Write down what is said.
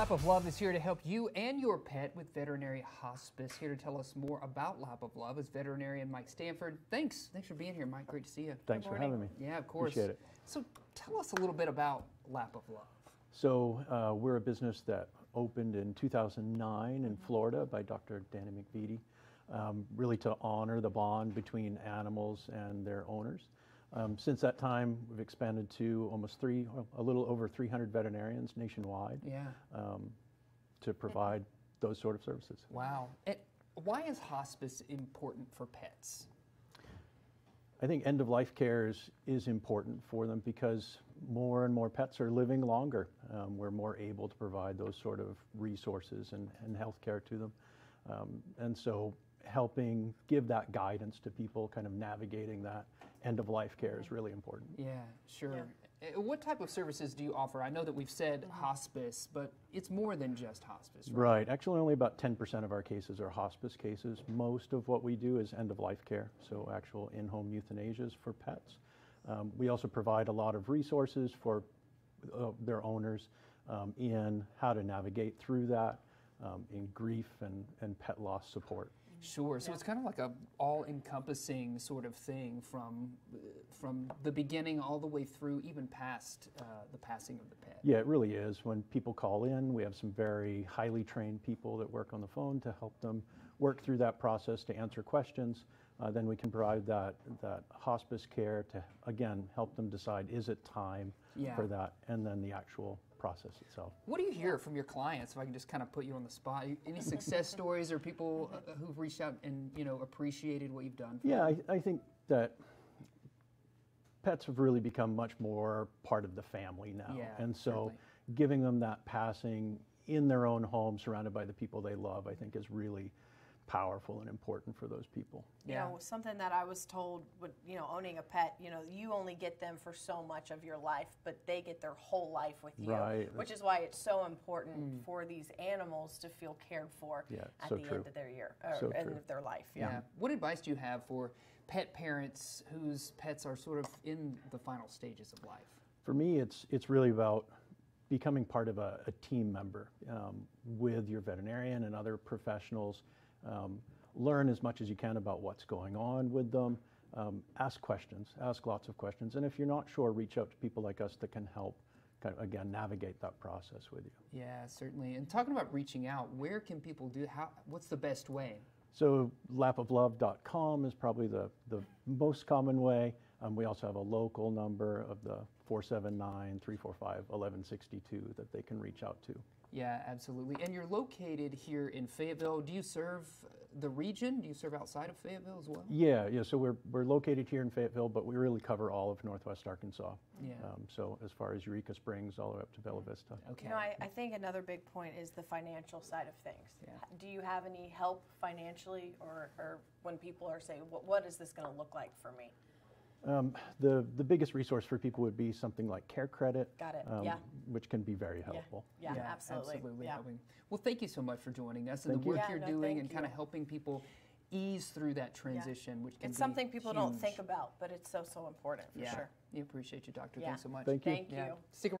Lap of Love is here to help you and your pet with veterinary hospice. Here to tell us more about Lap of Love is veterinarian Mike Stanford. Thanks. Thanks for being here, Mike. Great to see you. Thanks for having me. Yeah, of course. Appreciate it. So tell us a little bit about Lap of Love. So uh, we're a business that opened in 2009 in Mm-hmm. Florida by Dr. Dani McVety, um, really to honor the bond between animals and their owners. Um, since that time, we've expanded to almost three, a little over 300 veterinarians nationwide Yeah. um, to provide those sort of services. Wow. And why is hospice important for pets? I think end of life care is, is important for them because more and more pets are living longer. Um, we're more able to provide those sort of resources and, and health care to them. Um, and so helping give that guidance to people, kind of navigating that end of life care is really important. Yeah, sure. Uh, What type of services do you offer? I know that we've said hospice, but it's more than just hospice, right? Right. Actually, only about 10% of our cases are hospice cases. Most of what we do is end of life care, so actual in home euthanasias for pets. Um, we also provide a lot of resources for uh, their owners um, in how to navigate through that, um, in grief and, and pet loss support. Sure. So it's kind of like a all-encompassing sort of thing from from the beginning all the way through, even past uh, the passing of the pet. Yeah, it really is. When people call in, we have some very highly trained people that work on the phone to help them work through that process to answer questions. Uh, then we can provide that, that hospice care to, again, help them decide is it time Yeah. for that, and then the actual process itself. What do you hear from your clients? If I can just kind of put you on the spot, any success stories or people uh, who've reached out and you know appreciated what you've done? For Yeah. I, I think that pets have really become much more part of the family now. Yeah, and so certainly. giving them that passing in their own home, surrounded by the people they love, I think is really powerful and important for those people. You Yeah. know, something that I was told, with, you know, owning a pet, you know, you only get them for so much of your life, but they get their whole life with you. Right, Which that's- is why it's so important for these animals to feel cared for Yeah, at so the true. end of their year, or So end true. of their life. Yeah. Yeah. What advice do you have for pet parents whose pets are sort of in the final stages of life? For me, it's it's really about becoming part of a, a team member um, with your veterinarian and other professionals. Um, learn as much as you can about what's going on with them. Um, ask questions, ask lots of questions, and if you're not sure, reach out to people like us that can help. Kind of, again, navigate that process with you. Yeah, certainly. And talking about reaching out, where can people do? How? What's the best way? So lapoflove.com is probably the, the most common way. Um, we also have a local number of the 479-345-1162 that they can reach out to. Yeah, absolutely. And you're located here in Fayetteville. Do you serve the region? Do you serve outside of Fayetteville as well? Yeah, yeah. So we're, we're located here in Fayetteville, but we really cover all of Northwest Arkansas. Yeah. Um, so as far as Eureka Springs, all the way up to Bella Vista. Okay. You know, I, I think another big point is the financial side of things. Yeah. Do you have any help financially, or, or when people are saying, what, what is this going to look like for me? Um, the, the biggest resource for people would be something like Care Credit. Got it, um, yeah. Which can be very helpful. Yeah, absolutely. Absolutely yeah. helping. Well, thank you so much for joining us and the you. work Yeah, you're no, doing thank and kind of helping people ease through that transition, which can It's be something people don't think about, but it's so, so important for yeah. sure. We appreciate you, Doctor. Yeah. Thanks so much. Thank you. Thank you. Stick